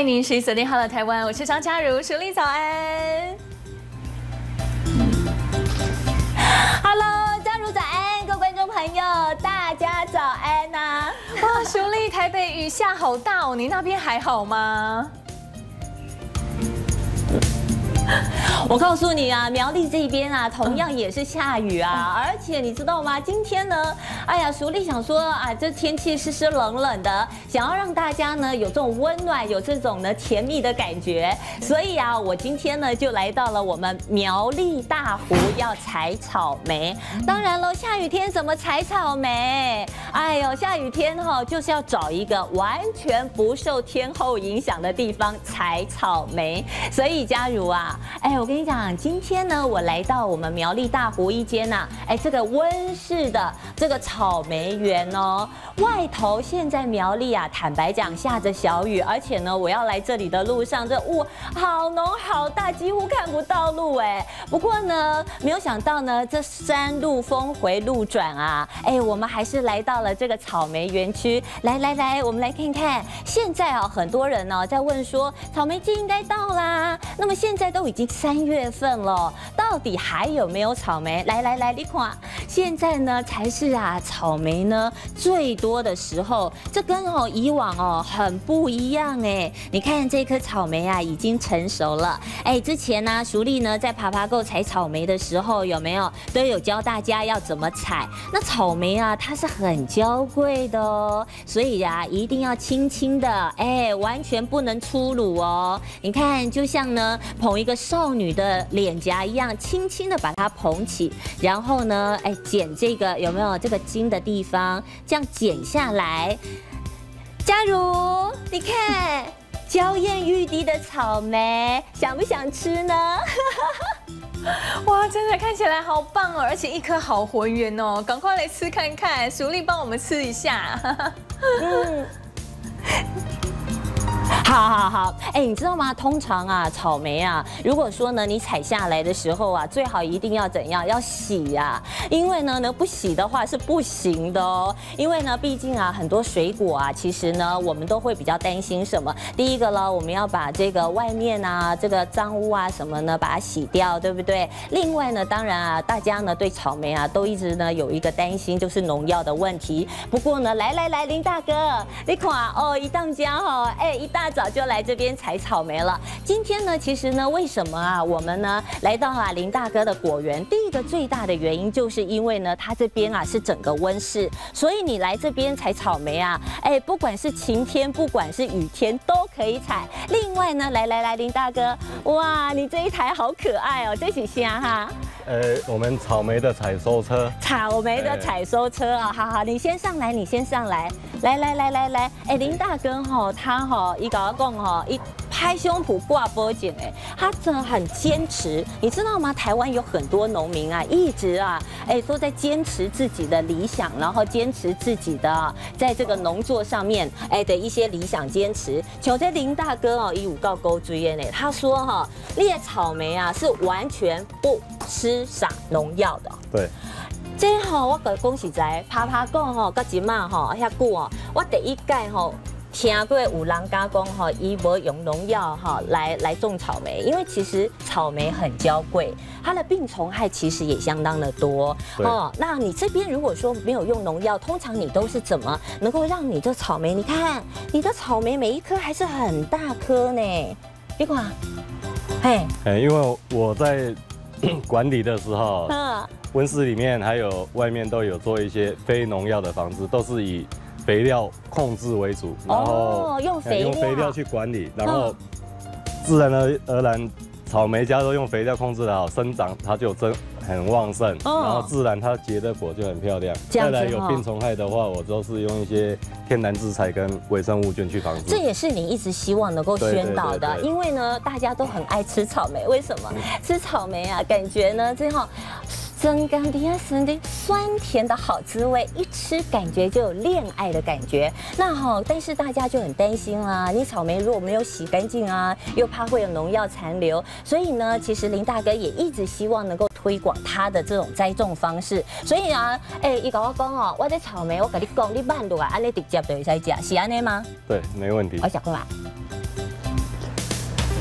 欢迎您持续锁定《好了台湾》，我是张嘉如，熟丽早安。Hello，嘉如早安，各位观众朋友，大家早安呐！哇，淑丽，台北雨下好大哦，你那边还好吗？我告诉你啊，苗栗这边啊，同样也是下雨啊，而且你知道吗？今天呢，哎呀，淑丽想说啊，这天气湿湿冷冷的，想要让大家呢有这种温暖，有这种呢甜蜜的感觉，所以啊，我今天呢就来到了我们苗栗大湖要采草莓。当然喽，下雨天怎么采草莓？哎呦，下雨天哈，就是要找一个完全不受天候影响的地方采草莓。所以，假如啊，哎，我跟你讲，今天呢，我来到我们苗栗大湖一间呐，哎，这个温室的这个草莓园哦，外头现在苗栗啊，坦白讲下着小雨，而且呢，我要来这里的路上，这雾好浓好大，几乎看不到路哎。不过呢，没有想到呢，这山路峰回路转啊，哎，我们还是来到了这个草莓园区。来来来，我们来看看，现在啊，很多人呢在问说，草莓季应该到啦，那么现在都已经三月份了，到底还有没有草莓？来来来，你看，现在呢才是啊草莓呢最多的时候，这跟哦以往哦很不一样哎。你看这颗草莓啊已经成熟了，哎，之前呢淑丽呢在爬爬够采草莓的时候有没有都有教大家要怎么采？那草莓啊它是很娇贵的哦，所以呀一定要轻轻的，哎，完全不能粗鲁哦。你看就像呢捧一个少女的脸颊一样，轻轻的把它捧起，然后呢，哎，剪这个有没有这个筋的地方，这样剪下来。佳如，你看娇艳欲滴的草莓，想不想吃呢？哇，真的看起来好棒哦，而且一颗好浑圆哦，赶快来吃看看，淑丽帮我们吃一下。嗯。好好好，哎，你知道吗？通常啊，草莓啊，如果说呢，你采下来的时候啊，最好一定要怎样？要洗呀，因为呢，呢不洗的话是不行的哦。因为呢，毕竟啊，很多水果啊，其实呢，我们都会比较担心什么？第一个呢，我们要把这个外面啊，这个脏污啊什么呢，把它洗掉，对不对？另外呢，当然啊，大家呢对草莓啊，都一直呢有一个担心，就是农药的问题。不过呢，来来来，林大哥，你看哦，一当家哈，哎，一大早。早就来这边采草莓了。今天呢，其实呢，为什么啊，我们呢来到啊林大哥的果园？第一个最大的原因就是因为呢，他这边啊是整个温室，所以你来这边采草莓啊，哎，不管是晴天，不管是雨天，都可以采。另外呢，来来来，林大哥，哇，你这一台好可爱哦，这是虾哈。呃，我们草莓的采收车，草莓的采收车啊，好好，你先上来，你先上来，来来来来来，哎，林大哥哈，他哈一搞讲哈，一拍胸脯挂脖颈，哎，他真的很坚持，你知道吗？台湾有很多农民啊，一直啊，哎，都在坚持自己的理想，然后坚持自己的在这个农作上面，哎的一些理想坚持。求在林大哥哦，一五告勾追烟呢，他说哈，猎草莓啊是完全不吃。撒农药的，对，这吼我个恭喜在啪啪讲吼，到今嘛吼遐久哦，我第一届吼听过有人家讲吼，伊无用农药哈来来种草莓，因为其实草莓很娇贵，它的病虫害其实也相当的多哦。那你这边如果说没有用农药，通常你都是怎么能够让你的草莓？你看你的草莓每一颗还是很大颗呢，别管，嘿，哎，因为我在。管理的时候，温室里面还有外面都有做一些非农药的房子，都是以肥料控制为主，然后用肥用肥料。去管理，然后自然而而然草莓家都用肥料控制的好，生长它就真很旺盛，然后自然它结的果就很漂亮。再来有病虫害的话，我都是用一些天然制材跟微生物菌去防治。这也是你一直希望能够宣导的，因为呢，大家都很爱吃草莓，为什么？吃草莓啊，感觉呢，最后。真甘的呀，酸的酸甜的好滋味，一吃感觉就有恋爱的感觉。那好，但是大家就很担心啦，你草莓如果没有洗干净啊，又怕会有农药残留，所以呢，其实林大哥也一直希望能够推广他的这种栽种方式。所以啊，哎，伊跟我讲哦，我这草莓，我跟你讲，你慢落来，安尼直接就会使食，是安尼吗？对，没问题。我想过来。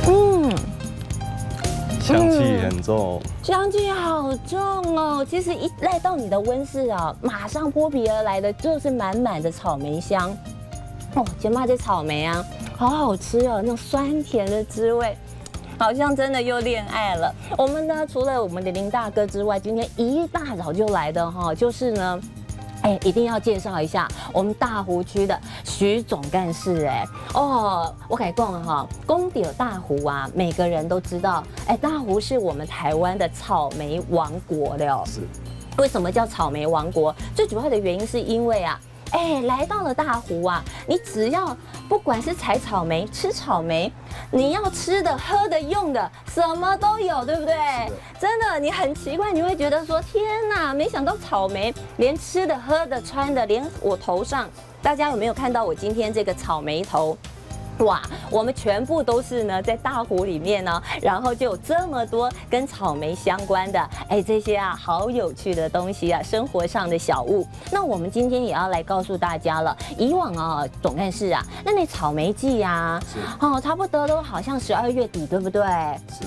嗯。香气很重、香气好重哦！其实一来到你的温室啊，马上扑鼻而来的就是满满的草莓香。哦，姐妈这草莓啊，好好吃哦，那种酸甜的滋味。好像真的又恋爱了。我们呢，除了我们的林大哥之外，今天一大早就来的哈，就是呢。哎，一定要介绍一下我们大湖区的徐总干事哎哦，我改讲哈，公有大湖啊，每个人都知道，哎，大湖是我们台湾的草莓王国的哦。是，为什么叫草莓王国？最主要的原因是因为啊。哎，来到了大湖啊！你只要不管是采草莓、吃草莓，你要吃的、喝的、用的，什么都有，对不对？真的，你很奇怪，你会觉得说：天哪，没想到草莓连吃的、喝的、穿的，连我头上，大家有没有看到我今天这个草莓头？哇，我们全部都是呢，在大湖里面呢，然后就有这么多跟草莓相关的，哎，这些啊，好有趣的东西啊，生活上的小物。那我们今天也要来告诉大家了，以往啊，总干事啊，那那草莓季啊，哦，差不多都好像十二月底，对不对？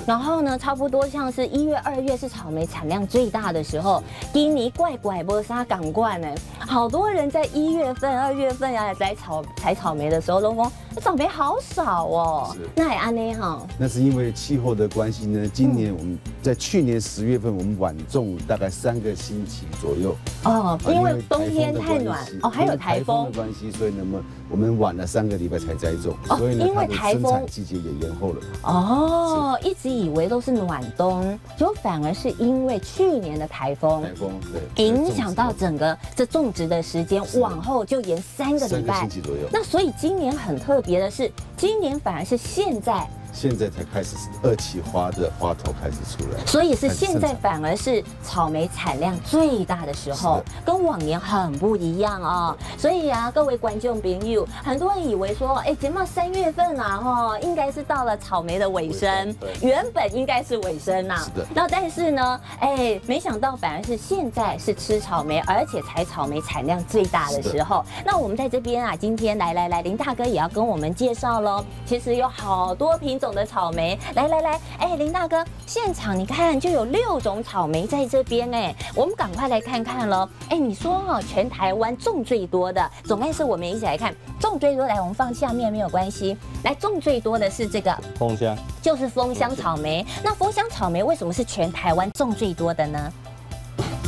然后呢，差不多像是一月、二月是草莓产量最大的时候。今年怪怪波沙港罐呢，好多人在一月份、二月份啊，摘草采草莓的时候都说，草莓好。好少哦，那也安内哈。那是因为气候的关系呢。今年我们在去年十月份，我们晚种大概三个星期左右。哦，因为冬天太暖哦，还有台风的关系，所以那么我们晚了三个礼拜才栽种，所以呢，它的生产季节也延后了。哦，一直以为都是暖冬，结果反而是因为去年的台风，台风对影响到整个这种植的时间往后就延三个礼拜星期左右。那所以今年很特别的是。今年反而是现在。现在才开始二期花的花头开始出来，所以是现在反而是草莓产量最大的时候，跟往年很不一样哦。所以啊，各位观众朋友，很多人以为说，哎，节目三月份啊，哈，应该是到了草莓的尾声，原本应该是尾声呐。是的。那但是呢，哎，没想到反而是现在是吃草莓，而且采草莓产量最大的时候。那我们在这边啊，今天来来来，林大哥也要跟我们介绍喽。其实有好多品。种的草莓，来来来，哎，林大哥，现场你看就有六种草莓在这边哎，我们赶快来看看喽。哎，你说哦，全台湾种最多的，总该是我们一起来看种最多，来，我们放下面没有关系。来，种最多的是这个枫香，就是枫香草莓。那枫香草莓为什么是全台湾种最多的呢？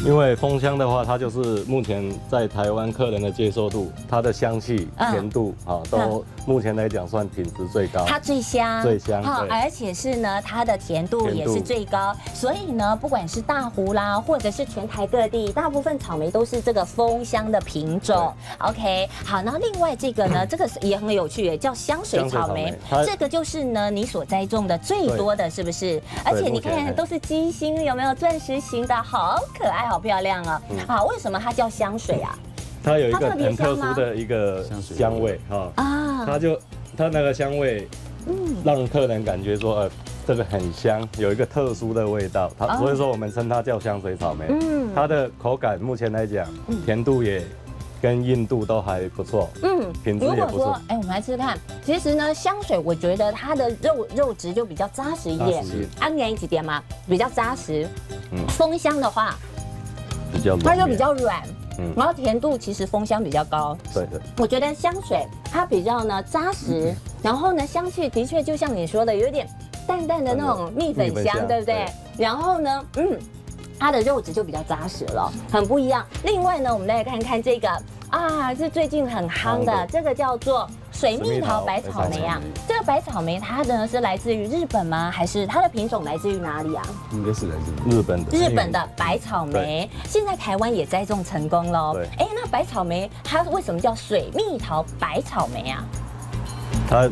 因为蜂香的话，它就是目前在台湾客人的接受度，它的香气、甜度啊，都目前来讲算品质最高。它最香，最香，好，而且是呢，它的甜度也是最高。所以呢，不管是大湖啦，或者是全台各地，大部分草莓都是这个蜂香的品种。OK，好，那另外这个呢，这个也很有趣，叫香水草莓。这个就是呢，你所栽种的最多的是不是？而且你看都是鸡心，有没有钻石型的，好可爱。好漂亮啊！好，为什么它叫香水啊？它有一个很特殊的一个香味哈啊！它就它那个香味，嗯，让客人感觉说呃，这个很香，有一个特殊的味道。它所以说我们称它叫香水草莓。嗯，它的口感目前来讲，甜度也跟硬度都还不错。嗯，品质也不错。哎，我们来吃吃看。其实呢，香水我觉得它的肉肉质就比较扎实一点，安一几点嘛，比较扎实。嗯，风香的话。它就比较软，嗯，然后甜度其实风香比较高，对的。我觉得香水它比较呢扎实，然后呢香气的确就像你说的，有点淡淡的那种蜜粉香，对不对？然后呢，嗯，它的肉质就比较扎实了，很不一样。另外呢，我们来看看这个啊，是最近很夯的，这个叫做。水蜜桃白草莓啊，这个白草莓它呢是来自于日本吗？还是它的品种来自于哪里啊？应该是来自日本的。日本的白草莓，现在台湾也栽种成功喽。哎，那白草莓它为什么叫水蜜桃白草莓啊？它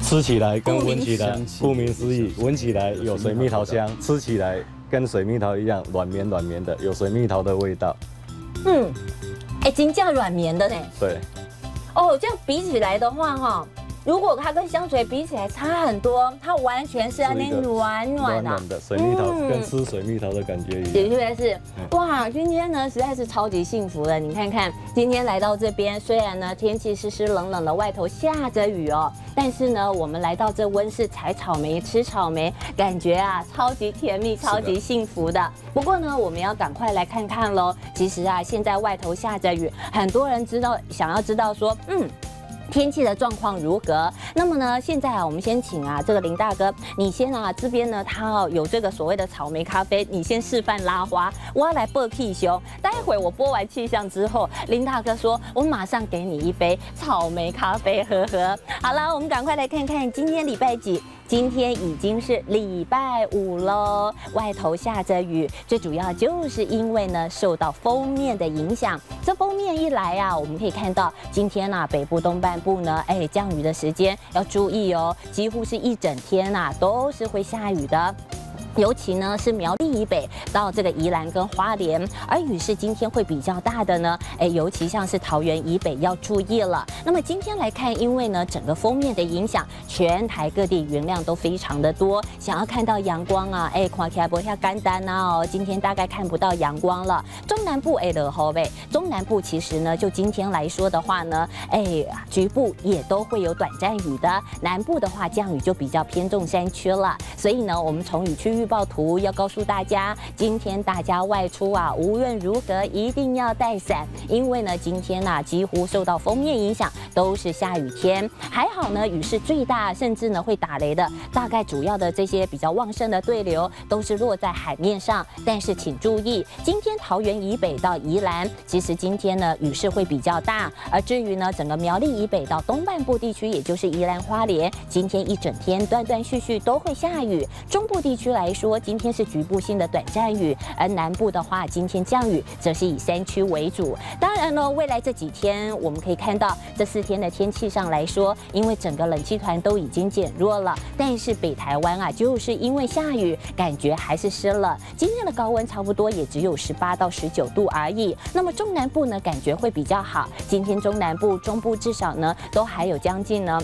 吃起来跟闻起来，顾名思义，闻起来有水蜜桃香，吃起来跟水蜜桃一样软绵软绵的，有水蜜桃的味道。嗯，哎，金价软绵的呢。对。哦，这样比起来的话，哈，如果它跟香水比起来差很多，它完全是那暖暖的水蜜桃，跟吃水蜜桃的感觉一样。的确是，哇，今天呢实在是超级幸福的。你看看，今天来到这边，虽然呢天气湿湿冷冷的，外头下着雨哦，但是呢我们来到这温室采草莓、吃草莓，感觉啊超级甜蜜、超级幸福的。不过呢，我们要赶快来看看喽。其实啊，现在外头下着雨，很多人知道想要知道说，嗯。天气的状况如何？那么呢，现在啊，我们先请啊，这个林大哥，你先啊，这边呢，他有这个所谓的草莓咖啡，你先示范拉花，我要来播气胸。待会我播完气象之后，林大哥说，我马上给你一杯草莓咖啡喝喝。好了，我们赶快来看看今天礼拜几。今天已经是礼拜五喽，外头下着雨，最主要就是因为呢受到封面的影响。这封面一来啊，我们可以看到今天呢北部东半部呢，哎降雨的时间要注意哦，几乎是一整天呐都是会下雨的。尤其呢是苗栗以北到这个宜兰跟花莲，而雨势今天会比较大的呢，哎，尤其像是桃园以北要注意了。那么今天来看，因为呢整个封面的影响，全台各地云量都非常的多，想要看到阳光啊，哎，看起来不下干单啊哦，今天大概看不到阳光了。中南部哎的后背，中南部其实呢就今天来说的话呢，哎，局部也都会有短暂雨的。南部的话降雨就比较偏重山区了，所以呢我们从雨区域。预报图要告诉大家，今天大家外出啊，无论如何一定要带伞，因为呢，今天呢几乎受到封面影响，都是下雨天。还好呢，雨势最大，甚至呢会打雷的。大概主要的这些比较旺盛的对流都是落在海面上。但是请注意，今天桃园以北到宜兰，其实今天呢雨势会比较大。而至于呢，整个苗栗以北到东半部地区，也就是宜兰花莲，今天一整天断断续续都会下雨。中部地区来。说今天是局部性的短暂雨，而南部的话，今天降雨则是以山区为主。当然呢，未来这几天我们可以看到，这四天的天气上来说，因为整个冷气团都已经减弱了，但是北台湾啊，就是因为下雨，感觉还是湿了。今天的高温差不多也只有十八到十九度而已。那么中南部呢，感觉会比较好。今天中南部、中部至少呢，都还有将近呢。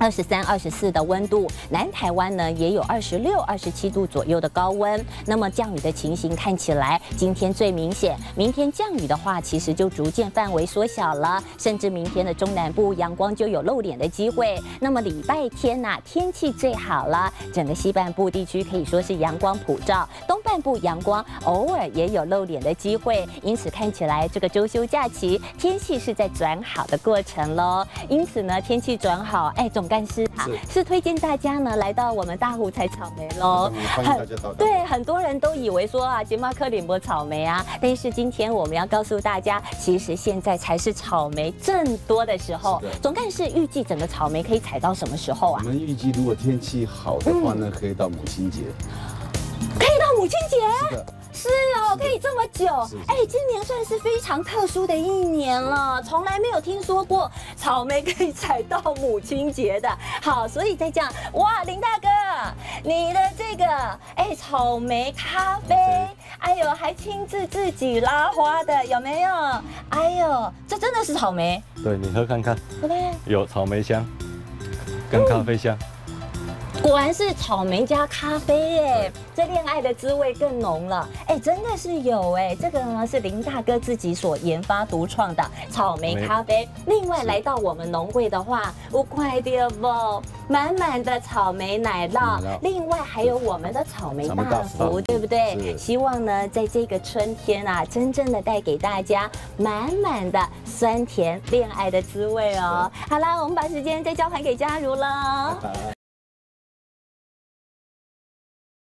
二十三、二十四的温度，南台湾呢也有二十六、二十七度左右的高温。那么降雨的情形看起来今天最明显，明天降雨的话，其实就逐渐范围缩小了，甚至明天的中南部阳光就有露脸的机会。那么礼拜天呐，天气最好了，整个西半部地区可以说是阳光普照，东半部阳光偶尔也有露脸的机会。因此看起来这个周休假期天气是在转好的过程喽。因此呢，天气转好，哎总。干师哈，是推荐大家呢来到我们大湖采草莓喽。欢迎大家到。对，很多人都以为说啊，杰马克点播草莓啊，但是今天我们要告诉大家，其实现在才是草莓正多的时候。总干事预计整个草莓可以采到什么时候啊？我们预计如果天气好的话呢，可以到母亲节。可以到母亲节。是哦，可以这么久。哎，今年算是非常特殊的一年了，从来没有听说过草莓可以采到母亲节的。好，所以再这样，哇，林大哥，你的这个哎草莓咖啡，哎呦，还亲自自己拉花的，有没有？哎呦，这真的是草莓。对你喝看看有草莓香跟咖啡香。果然是草莓加咖啡耶，这恋爱的滋味更浓了。哎，真的是有哎，这个呢是林大哥自己所研发独创的草莓咖啡。另外来到我们农会的话，五块的不，满满的草莓奶酪。另外还有我们的草莓大福，对不对？希望呢在这个春天啊，真正的带给大家满满的酸甜恋爱的滋味哦。好啦，我们把时间再交还给嘉如了。